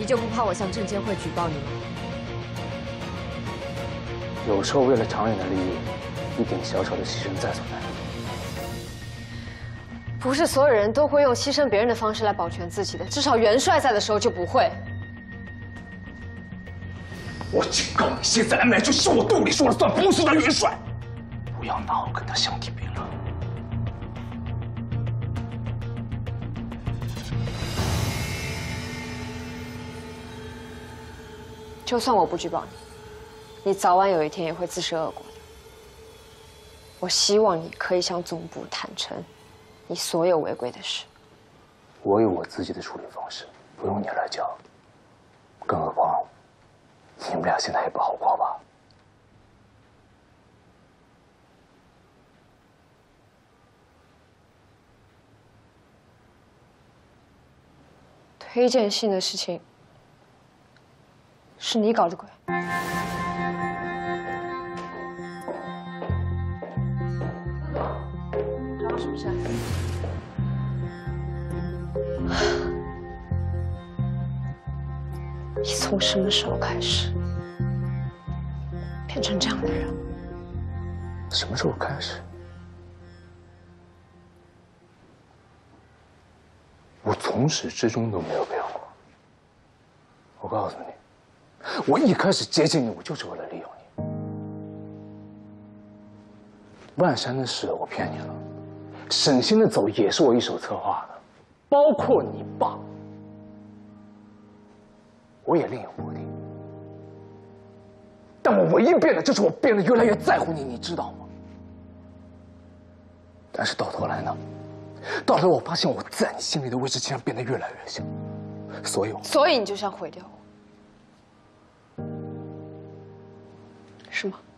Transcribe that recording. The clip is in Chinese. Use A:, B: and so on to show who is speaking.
A: 你就不怕我向证监会举报你吗？
B: 有时候为了长远的利益，一点小小的牺牲在所难免。
A: 不是所有人都会用牺牲别人的方式来保全自己的，至少元帅在的时候就不会。
B: 我警告你，现在来买就是我肚里说了算，不是他元帅。不要拿我跟他相提并论。
A: 就算我不举报你，你早晚有一天也会自食恶果的。我希望你可以向总部坦诚。你所有违规的事，
B: 我有我自己的处理方式，不用你来教。更何况，你们俩现在也不好过吧？
A: 推荐信的事情是你搞的鬼？找我什么事？你从什么时候开始变成这样的人？
B: 什么时候开始？我从始至终都没有变过。我告诉你，我一开始接近你，我就是为了利用你。万山的事我骗你了，沈星的走也是我一手策划的，包括你爸。我也另有目的，但我唯一变的就是我变得越来越在乎你，你知道吗？但是到头来呢？到头来我发现我在你心里的位置竟然变得越来越小，所以，
A: 所以你就想毁掉我，是吗？